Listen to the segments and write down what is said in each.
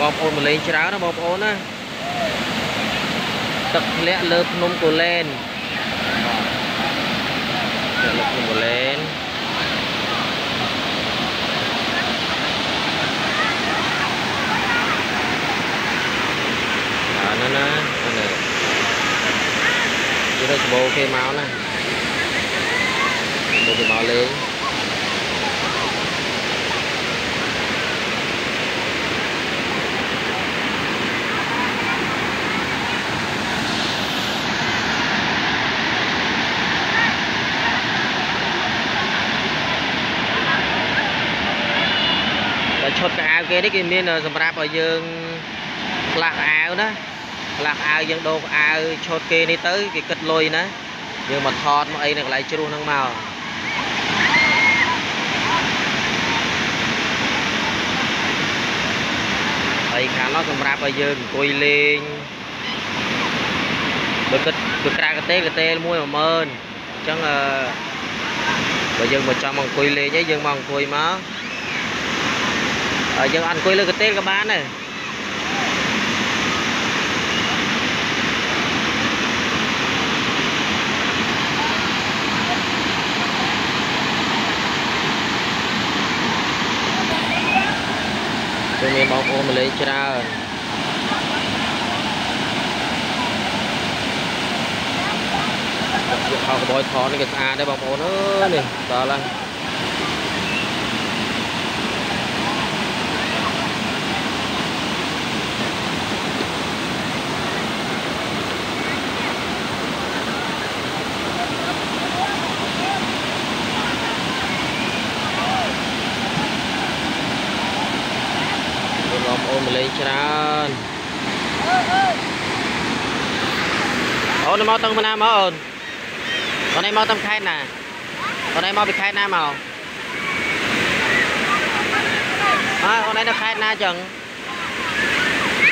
បងប្អូនមកលេងច្រើនណាបងប្អូនណាទឹកធ្លាក់លើភ្នំកូលែនធ្លាក់លើភ្នំកូលែនអាហ្នឹងណាអានេះយល់សបោគេមកណាមកគេមកលេង ឈុតកៅអៅគេនេះគេមានសម្រាប់ឲ្យយើងខ្លះកៅអៅណាខ្លះកៅអៅយើងដូរកៅអៅឈុតគេនេះទៅគេគិតលុយណាយើងមកថតមកអីនៅកន្លែងជ្រោះហ្នឹងមកហើយខាងនោះសម្រាប់ឲ្យយើងអង្គុយលេងបើគិតបើក្រៅកតេលកតេលមួយ10000អញ្ចឹងអឺបើយើងមកចង់មកអង្គុយលេងអីយើងមកអង្គុយមក ờ, dân anh quay lên cái tên các bạn này cho nên bóng ôm lấy ច្រើនយកខោកបយថននេះគេស្អាតដែរបងប្អូនអើយនេះដល់ហើយ អូនមកលេងច្រើនអូនមកតាំងពីណាមកអូនអូនឯងមកតាំងខេត្តណាអូនឯងមកពីខេត្តណាមកអើអូនឯងនៅខេត្តណាចឹង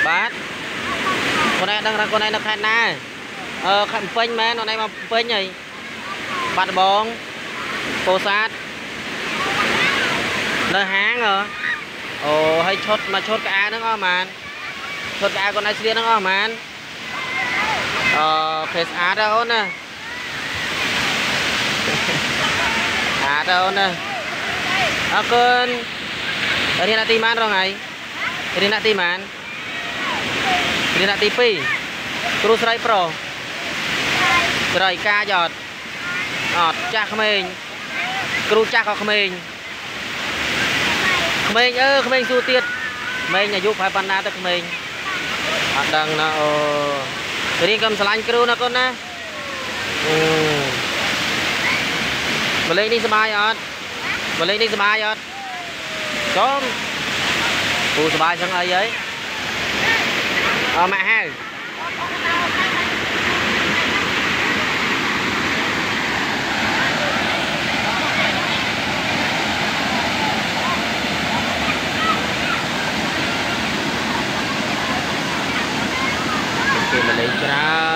បាទអូនឯងដឹងថាអូនឯងនៅខេត្តណាអឺខេត្តភ្នំពេញមែនអូនឯងមកភ្នំពេញហីបាត់ដំបងពោធិ៍សាត់នៅហាងហ៎ អូហើយឈុតមកឈុតកៅអៅហ្នឹងអស់ហ្មងឈុតកៅអៅគាត់ឲ្យស្លៀកហ្នឹងអស់ហ្មងអឺភេស្អាតអូនណាអាតអូនណាអរគុណរៀននាទីម៉ានរងហើយរៀននាទីម៉ានរៀននាទី2គ្រូស្រីប្រុសស្រីកាយអត់អត់ចាស់ក្មេងគ្រូចាស់ក៏ក្មេង ក្មេងអើក្មេងសួរទៀតក្មេងអាយុប្រហែលប៉ុណ្ណាទៅក្មេងអត់ដឹងណាអូរៀនកុំស្រឡាញ់គ្រូណាកូនណាអូបលេងនេះសบายអត់បលេងនេះសบายអត់កុំពូសบายសឹងអីហើយអម៉ាក់ហៅ Tem.